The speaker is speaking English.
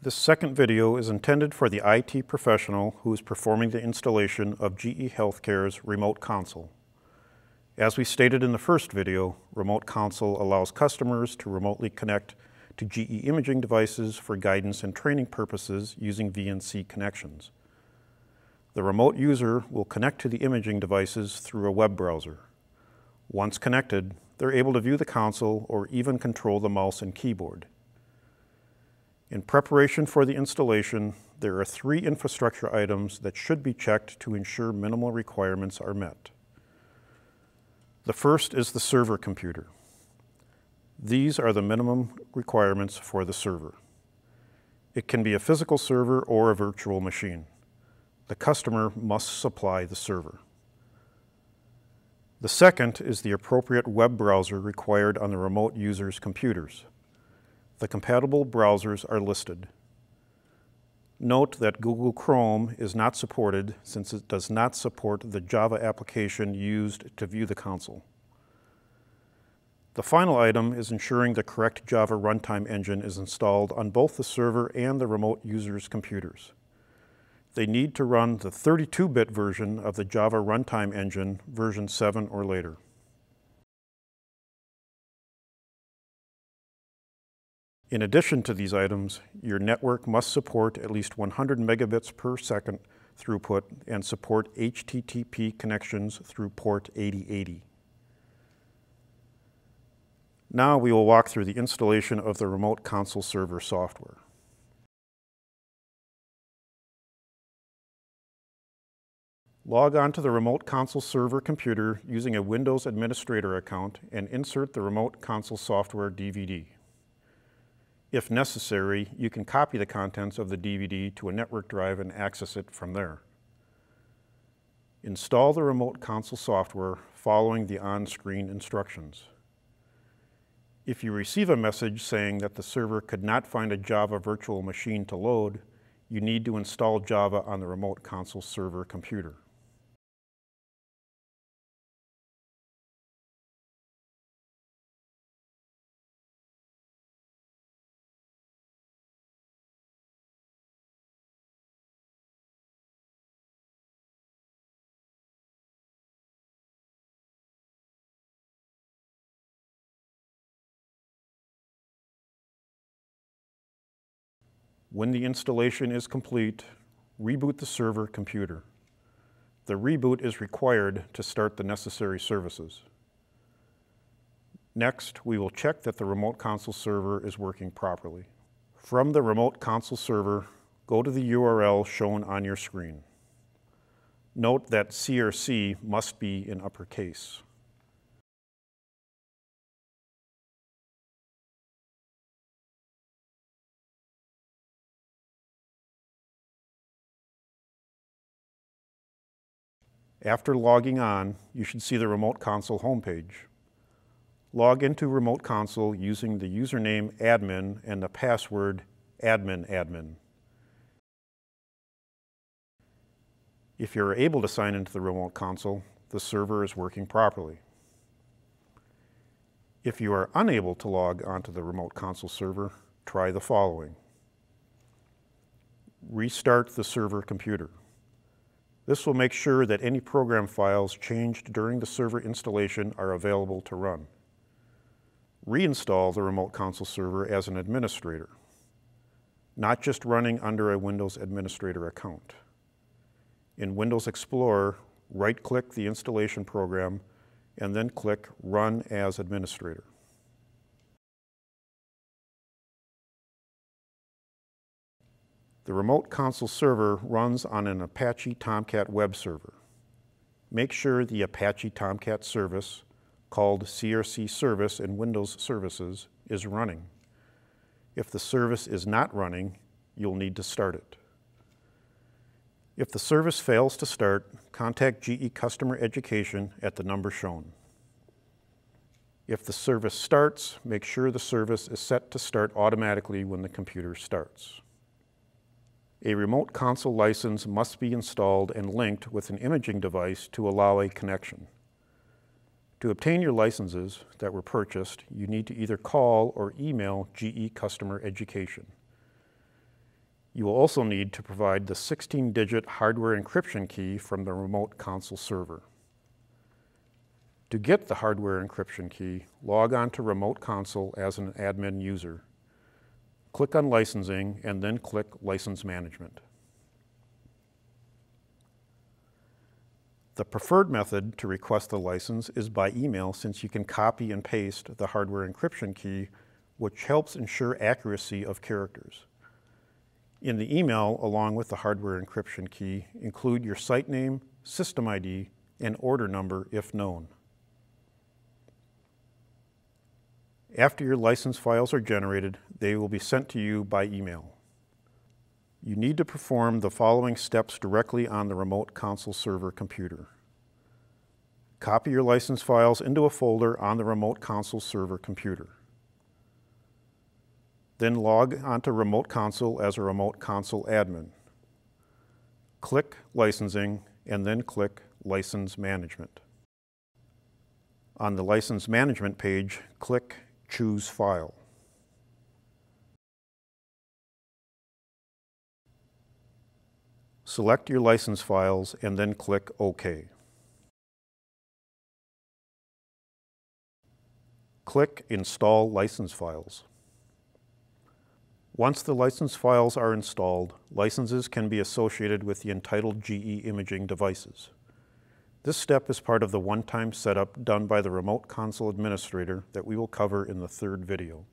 This second video is intended for the IT professional who is performing the installation of GE Healthcare's remote console. As we stated in the first video, Remote Console allows customers to remotely connect to GE imaging devices for guidance and training purposes using VNC connections. The remote user will connect to the imaging devices through a web browser. Once connected, they're able to view the console or even control the mouse and keyboard. In preparation for the installation, there are three infrastructure items that should be checked to ensure minimal requirements are met. The first is the server computer. These are the minimum requirements for the server. It can be a physical server or a virtual machine. The customer must supply the server. The second is the appropriate web browser required on the remote user's computers. The compatible browsers are listed. Note that Google Chrome is not supported since it does not support the Java application used to view the console. The final item is ensuring the correct Java runtime engine is installed on both the server and the remote user's computers. They need to run the 32-bit version of the Java runtime engine, version 7 or later. In addition to these items, your network must support at least 100 megabits per second throughput and support HTTP connections through port 8080. Now we will walk through the installation of the remote console server software. Log on to the remote console server computer using a Windows administrator account and insert the remote console software DVD. If necessary, you can copy the contents of the DVD to a network drive and access it from there. Install the remote console software following the on-screen instructions. If you receive a message saying that the server could not find a Java virtual machine to load, you need to install Java on the remote console server computer. When the installation is complete, reboot the server computer. The reboot is required to start the necessary services. Next, we will check that the remote console server is working properly. From the remote console server, go to the URL shown on your screen. Note that CRC must be in uppercase. After logging on, you should see the Remote Console homepage. Log into Remote Console using the username admin and the password admin admin. If you're able to sign into the Remote Console, the server is working properly. If you are unable to log onto the Remote Console server, try the following. Restart the server computer. This will make sure that any program files changed during the server installation are available to run. Reinstall the remote console server as an administrator, not just running under a Windows administrator account. In Windows Explorer, right-click the installation program and then click Run as Administrator. The remote console server runs on an Apache Tomcat web server. Make sure the Apache Tomcat service, called CRC service in Windows Services, is running. If the service is not running, you'll need to start it. If the service fails to start, contact GE Customer Education at the number shown. If the service starts, make sure the service is set to start automatically when the computer starts. A remote console license must be installed and linked with an imaging device to allow a connection. To obtain your licenses that were purchased, you need to either call or email GE Customer Education. You will also need to provide the 16-digit hardware encryption key from the remote console server. To get the hardware encryption key, log on to Remote Console as an admin user. Click on Licensing and then click License Management. The preferred method to request the license is by email since you can copy and paste the hardware encryption key, which helps ensure accuracy of characters. In the email, along with the hardware encryption key, include your site name, system ID, and order number if known. After your license files are generated, they will be sent to you by email. You need to perform the following steps directly on the remote console server computer. Copy your license files into a folder on the remote console server computer. Then log onto Remote Console as a Remote Console admin. Click Licensing and then click License Management. On the License Management page, click Choose File. Select your license files and then click OK. Click Install License Files. Once the license files are installed, licenses can be associated with the entitled GE imaging devices. This step is part of the one-time setup done by the remote console administrator that we will cover in the third video.